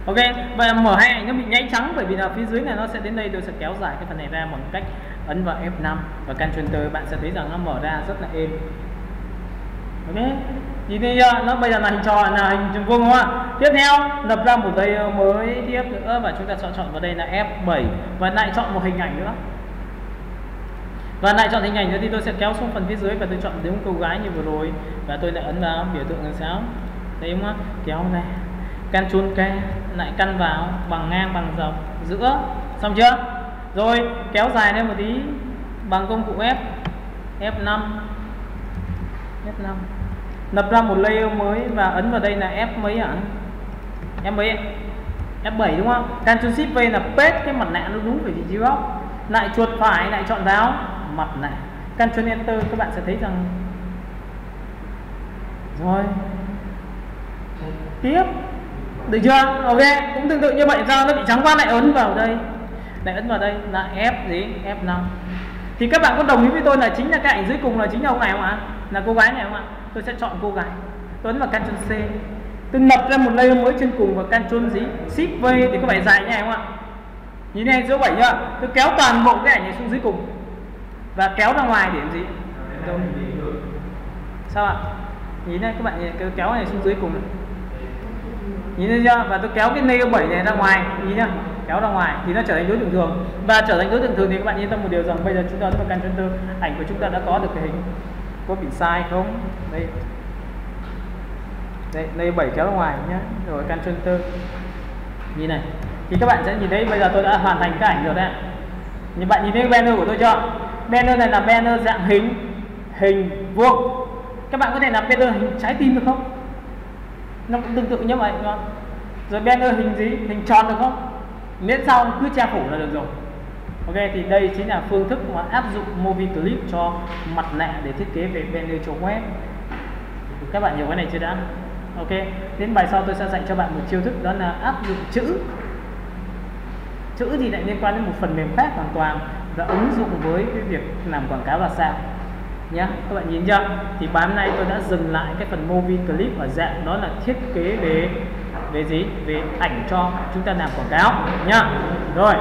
Ok, và mở hai ảnh nó bị nháy trắng bởi vì là phía dưới này nó sẽ đến đây, tôi sẽ kéo dài cái phần này ra bằng cách ấn vào F5 và Ctrl Enter bạn sẽ thấy rằng nó mở ra rất là êm. Ok? Nhìn thấy chưa ờ, nó bây giờ là hình tròn, là hình tròn vuông, đúng không ạ? Tiếp theo, lập ra một dây mới tiếp nữa và chúng ta chọn chọn vào đây là F7 và lại chọn một hình ảnh nữa. Và lại chọn hình ảnh nữa thì tôi sẽ kéo xuống phần phía dưới và tôi chọn đúng cô gái như vừa rồi. Và tôi lại ấn vào biểu tượng làm sao đấy không ạ? Kéo này. Căn chun ke lại căn vào, bằng ngang, bằng dọc, giữa. Xong chưa? Rồi, kéo dài lên một tí. Bằng công cụ F. F5 F5 lập ra một layer mới và ấn vào đây là F mấy ạ? F mấy F7 đúng không? Ctrl Shift V là paste cái mặt nạ nó đúng về vị trí góc. Lại chuột phải, lại chọn giáo. Mặt nạ. Ctrl Enter, các bạn sẽ thấy rằng rồi. Tiếp. Được chưa? Ok, cũng tương tự như vậy. Sao? Nó bị trắng qua lại ấn vào đây. Lại ấn vào đây. Là F gì? F5 thì các bạn có đồng ý với tôi là chính là cái ảnh dưới cùng là chính là ông này không ạ? Là cô gái này không ạ? Tôi sẽ chọn cô gái tôi ấn vào Ctrl C tôi nập ra một layer mới trên cùng và Ctrl gì Shift V thì có phải dài nha này không ạ. Nhìn này số 7 nhá tôi kéo toàn bộ cái ảnh này xuống dưới cùng. Và kéo ra ngoài để làm gì? Đâu? sao ạ? Nhìn này các bạn nhìn, kéo này xuống dưới cùng. Này. nhìn thấy chưa? Và tôi kéo cái layer 7 này ra ngoài nhìn nhá. Kéo ra ngoài thì nó trở thành đối tượng thường. Và trở thành đối tượng thường thì các bạn yên tâm một điều rằng bây giờ chúng ta vào Ctrl Enter ảnh của chúng ta đã có được cái hình có bị sai không? Đây. Đây đây bảy kéo ra ngoài nhé rồi Ctrl Enter nhìn này. Thì các bạn sẽ nhìn thấy bây giờ tôi đã hoàn thành cái ảnh rồi đấy như bạn nhìn thấy banner của tôi chưa? Banner này là banner dạng hình hình vuông. Các bạn có thể làm banner hình trái tim được không? Nó cũng tương tự như vậy, đúng không? Rồi banner hình gì? Hình tròn được không? Miễn sao cứ che phủ là được rồi ok, thì đây chính là phương thức mà áp dụng movie clip cho mặt nạ để thiết kế về banner cho web. Các bạn hiểu cái này chưa đã? Ok, đến bài sau tôi sẽ dạy cho bạn một chiêu thức, đó là áp dụng chữ. Chữ thì lại liên quan đến một phần mềm khác hoàn toàn và ứng dụng với cái việc làm quảng cáo là sao nhé các bạn nhìn chưa? Thì bám nay tôi đã dừng lại cái phần movie clip ở dạng đó là thiết kế về về gì? Về ảnh cho chúng ta làm quảng cáo. Nhá, rồi.